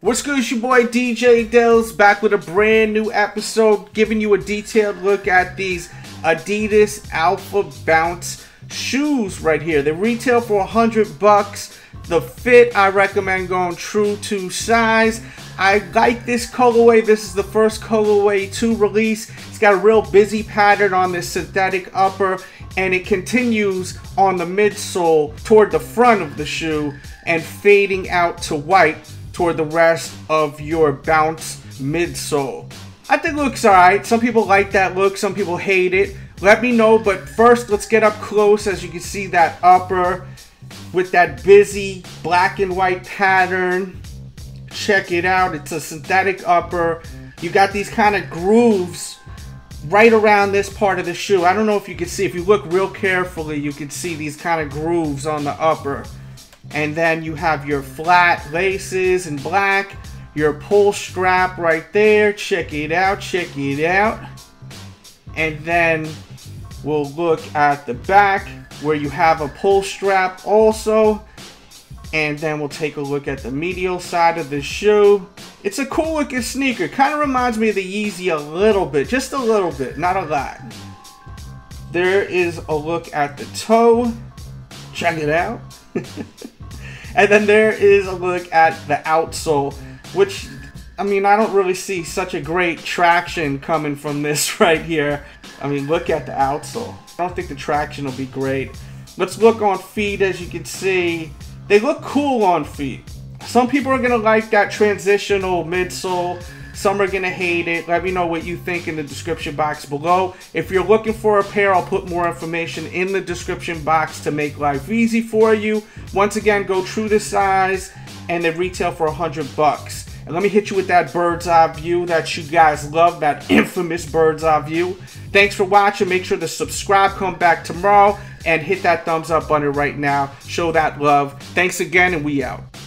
What's good, it's your boy DJ Delz back with a brand new episode, giving you a detailed look at these Adidas Alpha Bounce shoes right here. They retail for 100 bucks. The fit, I recommend going true to size. I like this colorway. This is the first colorway to release. It's got a real busy pattern on this synthetic upper and it continues on the midsole toward the front of the shoe and fading out to white toward the rest of your bounce midsole. I think looks alright. Some people like that look, some people hate it. Let me know, but first let's get up close as you can see that upper with that busy black and white pattern. Check it out. It's a synthetic upper. You got these kind of grooves right around this part of the shoe. I don't know if you can see. If you look real carefully, you can see these kind of grooves on the upper. And then you have your flat laces in black. Your pull strap right there. Check it out. Check it out. And then we'll look at the back where you have a pull strap also. And then we'll take a look at the medial side of the shoe. It's a cool looking sneaker. Kind of reminds me of the Yeezy a little bit. Just a little bit, not a lot. There is a look at the toe. Check it out. and then there is a look at the outsole, which, I mean, I don't really see such a great traction coming from this right here. I mean, look at the outsole. I don't think the traction will be great. Let's look on feet as you can see. They look cool on feet. Some people are to like that transitional midsole. Some are to hate it. Let me know what you think in the description box below. If you're looking for a pair, I'll put more information in the description box to make life easy for you. Once again, go true to size and they retail for 100 bucks. And let me hit you with that bird's eye view that you guys love, that infamous bird's eye view. Thanks for watching. Make sure to subscribe, come back tomorrow, and hit that thumbs up button right now. Show that love. Thanks again, and we out.